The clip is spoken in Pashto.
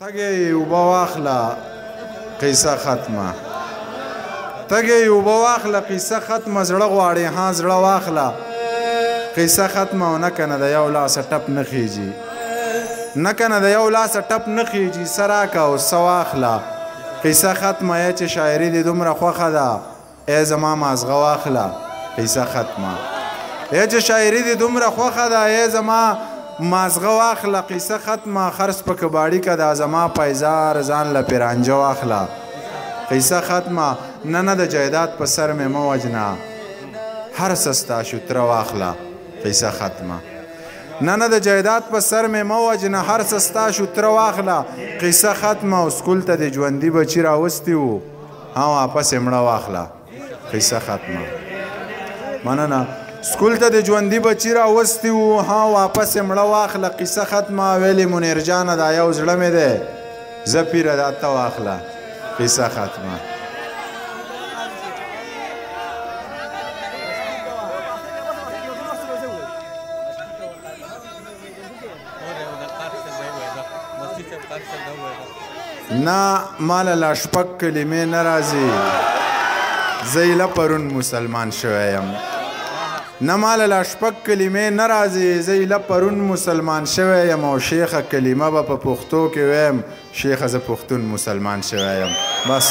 تګې اوبه واخله قصه ختمه تګې اوبه واخله قصه ختمه زړه غواړي ها زړه واخله قصه ختمه او نه کنه د یو لاس ټپ نه خېږي نه کنه د یو لاس ټپ نه خېږي سراکه او سواخله قصه ختمه یا چې شاعري دې دومره خوښه ده ای زما مازغه واخله قیصه ختمه. ای چې شاعري دې دومره خوښه ده ای زما مازغه واخله قیصه ختمه خر سپکه باړي که دا زما پایزار ځان له پې رانجه واخله قیصه ختمه نه نه د جایداد په سر مې مه وجنه هر څه ستا شو تره واخله قیصه ختمه نه نه د جایداد په سر مې مه وجنه هر څه ستا شو تره واخله قیصه ختمه او سکول ته دې ژوندي بچي راوستي وو ها واپس یې مړه واخله قصه ختمه مننه سکول ته د ژوندي بچی راوستی وو ها واپس یې مړه واخله قصه ختمه ویلې منیر جانه دا یو زړه مې دی زه پیره دا ته واخله قصه ختمه نه مال لا شپږ کلمې نه راځي زه یې له پرون مسلمان شوی یم نه مال لا شپږ کلمې نه راځي زه یې له پرون مسلمان شوی یم او شیخه کلمه به په پښتو کې ویم شیخه زه پښتون مسلمان شوی یم بس